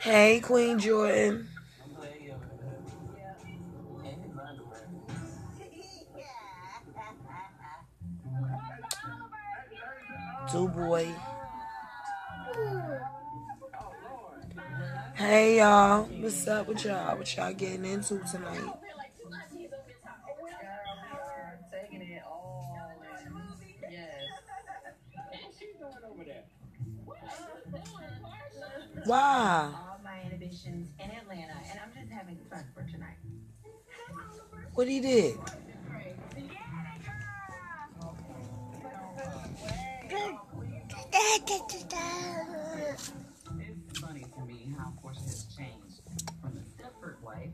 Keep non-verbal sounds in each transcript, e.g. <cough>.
Hey, Queen Jordan. Two boy. Hey y'all, what's up with y'all? What y'all getting into tonight? Why? All my inhibitions in Atlanta, and I'm just having fun for tonight. What he did? It's funny to me how Portia has changed from the Stepford wife.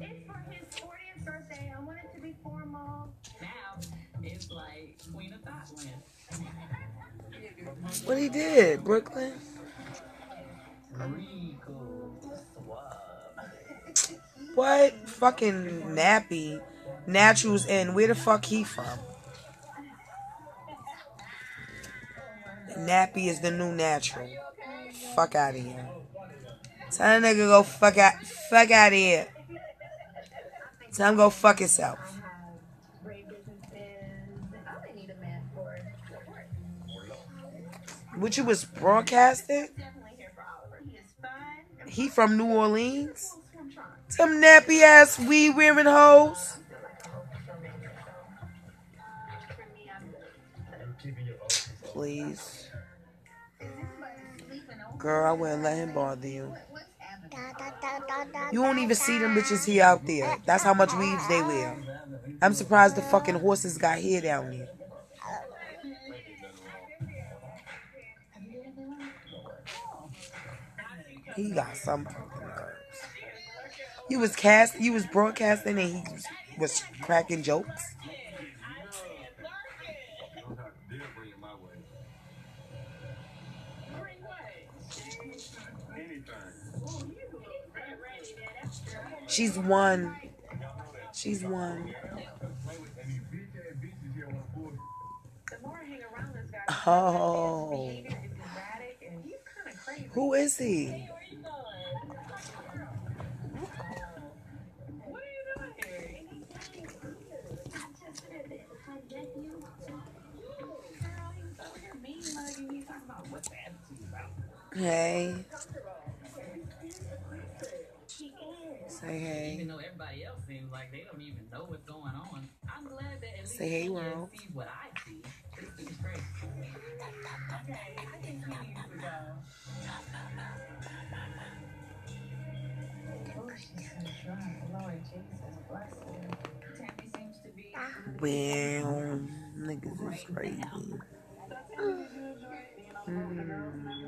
It's for his 40th birthday. I want it to be formal. Now it's like Queen of Thotland. <laughs> What he did? Brooklyn? What? Fucking nappy. Naturals and where the fuck he from? Nappy is the new natural. Fuck out of here. Tell that nigga go fuck out fuck out of here. Tell him go fuck himself. What you was broadcasting? Definitely here for Oliver. He is fun. He from New Orleans? Some nappy ass weed wearing hoes. For me, I'm good. Please. Is anybody sleeping over? Girl, I wouldn't let him bother you. You won't even see them bitches here out there. That's how much weaves they wear. I'm surprised the fucking horses got hair down there. He got some fucking nerves. You was cast, you was broadcasting, and he was cracking jokes. She's one. She's one. The more I hang around this guy, Oh, his behavior is erratic and he's kind of crazy. who is he? What are you doing here? Girl, he's over here mean mugging. He's talking about what's the attitude about. Hey, say hey. Even though everybody else seems like they don't even know what's going on, I'm glad that at least Say hey, you world. see what I see. This is crazy. Okay, I think we need go. Oh, she's so Jesus, bless her. Tammy seems to be. Well, niggas is crazy. <sighs> Mm.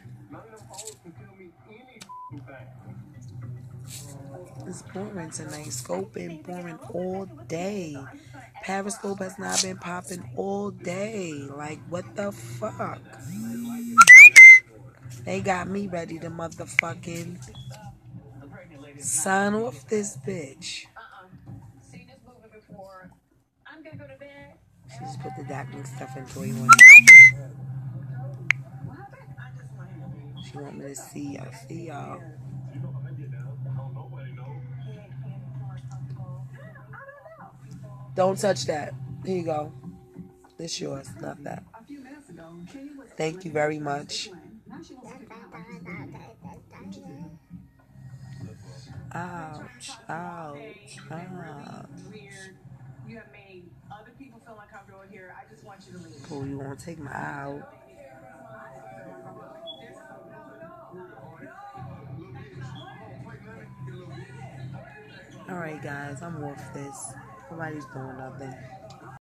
It's boring tonight. Scope been boring all day. Periscope has not been popping all day. Like, what the fuck? They got me ready to motherfucking sign off this bitch. She just put the Dackman stuff in toy one. She want me to see y'all. See y'all. Don't touch that. Here you go. This yours, not that. Thank you very much. Ouch, ouch, ouch. You have made other people feel uncomfortable here. I just want you to leave. Oh, you want to take my out? Alright, guys, I'm off this. Nobody's doing nothing.